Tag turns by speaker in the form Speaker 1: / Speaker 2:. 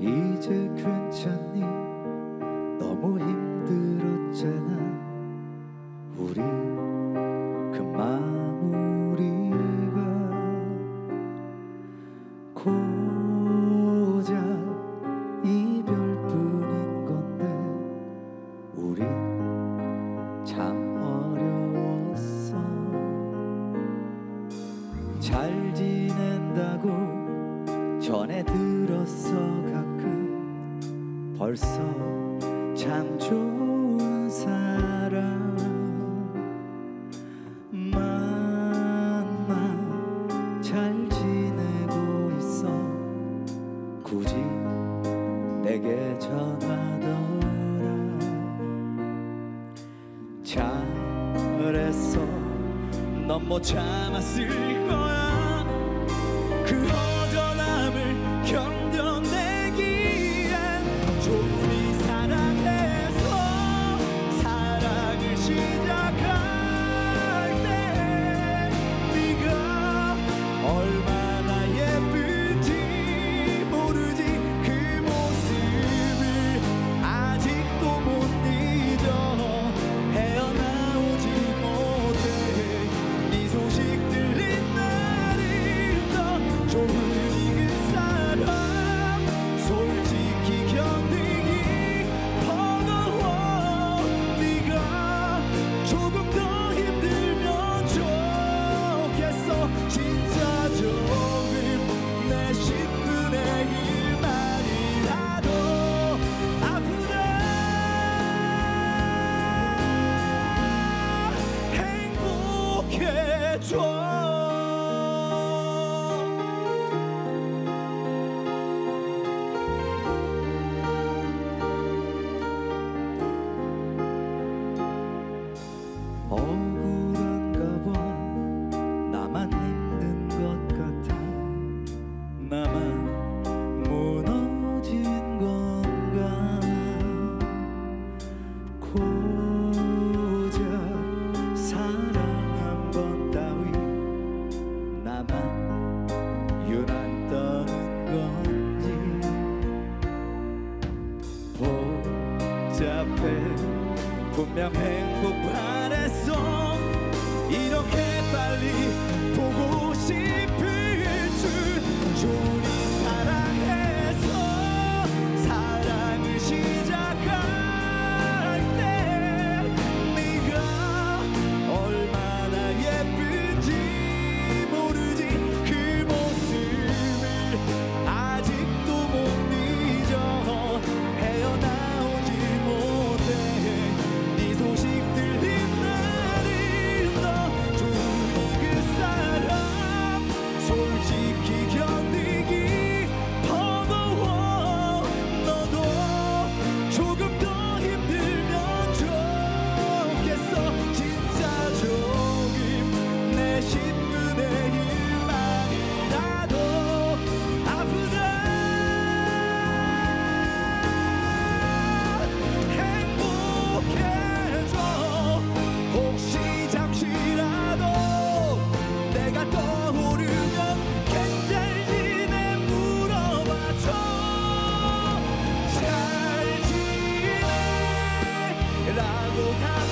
Speaker 1: 이제 괜찮니? 너무 힘들었잖아. 우리 그 마무리가 고작 이별뿐인 건데 우리 벌써 참 좋은 사람 만나 잘 지내고 있어. 굳이 내게 전하더라. 잘했어 넌 못 참았을 거야. 그 错。Adam and I will have